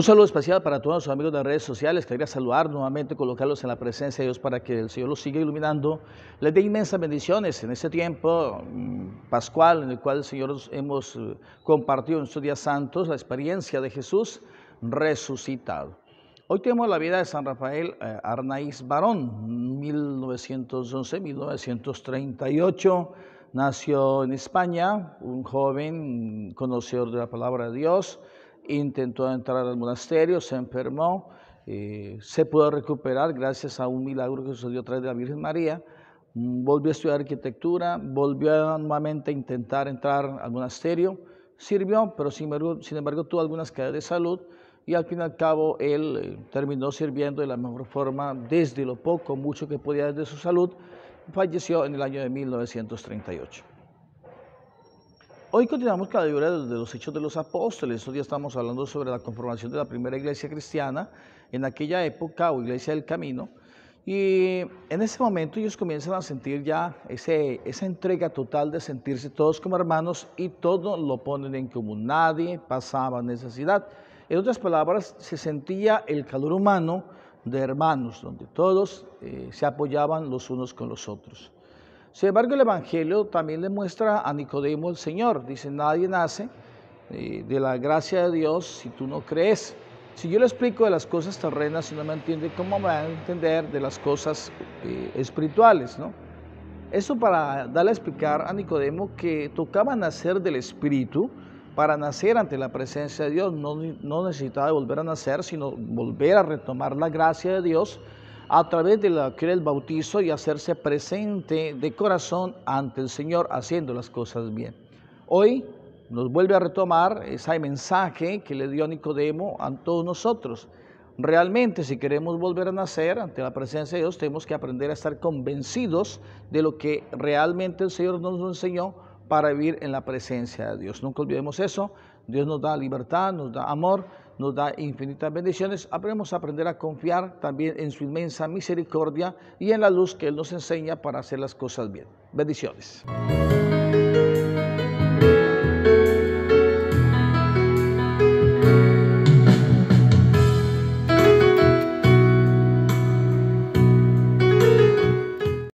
Un saludo especial para todos los amigos de redes sociales. Quería saludar nuevamente, colocarlos en la presencia de Dios para que el Señor los siga iluminando. Les dé inmensas bendiciones en este tiempo mm, pascual en el cual el Señor hemos eh, compartido en estos días santos la experiencia de Jesús resucitado. Hoy tenemos la vida de San Rafael eh, Arnaiz Barón, 1911-1938. Nació en España, un joven conocedor de la palabra de Dios intentó entrar al monasterio, se enfermó, eh, se pudo recuperar gracias a un milagro que sucedió a través de la Virgen María, mm, volvió a estudiar arquitectura, volvió nuevamente a intentar entrar al monasterio, sirvió, pero sin embargo, sin embargo tuvo algunas caídas de salud y al fin y al cabo él eh, terminó sirviendo de la mejor forma desde lo poco, mucho que podía desde su salud, falleció en el año de 1938. Hoy continuamos con la librería de los Hechos de los Apóstoles. Hoy estamos hablando sobre la conformación de la primera iglesia cristiana en aquella época o iglesia del camino. Y en ese momento ellos comienzan a sentir ya esa entrega total de sentirse todos como hermanos y todo lo ponen en común. Nadie pasaba necesidad. En otras palabras, se sentía el calor humano de hermanos, donde todos eh, se apoyaban los unos con los otros. Sin embargo, el Evangelio también le muestra a Nicodemo el Señor. Dice, nadie nace eh, de la gracia de Dios si tú no crees. Si yo le explico de las cosas terrenas y no me entiende, ¿cómo me va a entender de las cosas eh, espirituales? ¿no? Eso para darle a explicar a Nicodemo que tocaba nacer del Espíritu para nacer ante la presencia de Dios. No, no necesitaba volver a nacer, sino volver a retomar la gracia de Dios a través de lo que el bautizo y hacerse presente de corazón ante el Señor haciendo las cosas bien. Hoy nos vuelve a retomar ese mensaje que le dio Nicodemo a todos nosotros. Realmente, si queremos volver a nacer ante la presencia de Dios, tenemos que aprender a estar convencidos de lo que realmente el Señor nos enseñó para vivir en la presencia de Dios. Nunca olvidemos eso. Dios nos da libertad, nos da amor, nos da infinitas bendiciones. Aprendemos a aprender a confiar también en su inmensa misericordia y en la luz que Él nos enseña para hacer las cosas bien. Bendiciones.